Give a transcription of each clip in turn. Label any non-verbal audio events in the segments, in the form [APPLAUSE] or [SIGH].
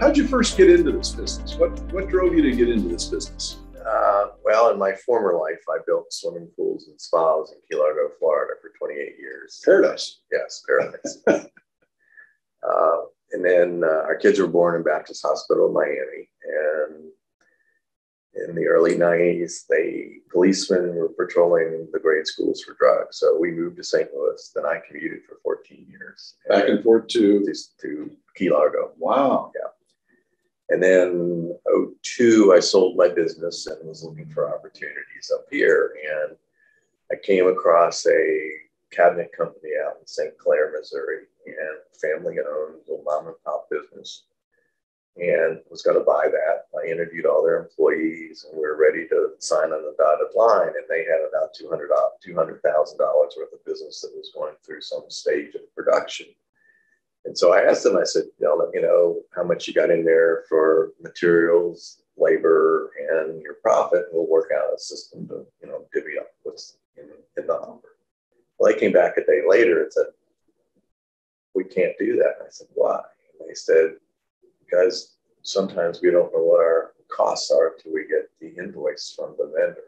How'd you first get into this business? What what drove you to get into this business? Uh, well, in my former life, I built swimming pools and spas in Key Largo, Florida for 28 years. Paradise. Yes, paradise. [LAUGHS] uh, and then uh, our kids were born in Baptist Hospital in Miami. And in the early 90s, they policemen were patrolling the grade schools for drugs. So we moved to St. Louis. Then I commuted for 14 years. Back and forth to to, to Key Largo. wow. And then 02, I sold my business and was looking for opportunities up here. And I came across a cabinet company out in St. Clair, Missouri, and family owned little mom and pop business. And was going to buy that. I interviewed all their employees and we were ready to sign on the dotted line. And they had about $200,000 $200, worth of business that was going through some stage of production. And so I asked them, I said, you know, let me know how much you got in there for materials, labor, and your profit. We'll work out a system to, you know, divvy up what's in, in the number. Well, they came back a day later and said, we can't do that. And I said, why? And they said, because sometimes we don't know what our costs are until we get the invoice from the vendor.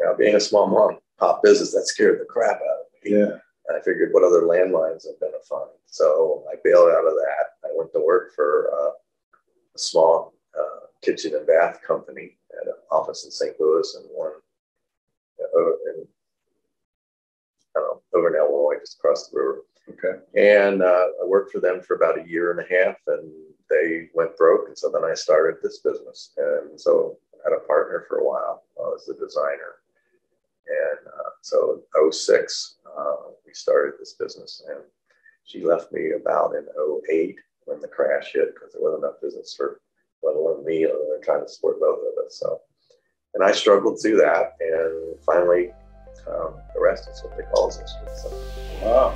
Now, being a small mom pop business, that scared the crap out of me. Yeah. And I figured, what other landlines I'm going to find? So I bailed out of that. I went to work for uh, a small uh, kitchen and bath company at an office in St. Louis and one uh, in, I don't know, over in Illinois, just across the river. Okay. And uh, I worked for them for about a year and a half, and they went broke. And so then I started this business. And so I had a partner for a while I was the designer. And uh, so 06, uh, we started this business. And she left me about in 08 when the crash hit because there wasn't enough business for let alone me, than trying to support both of us. So, and I struggled through that. And finally, um, the rest is what they call us. So, Wow.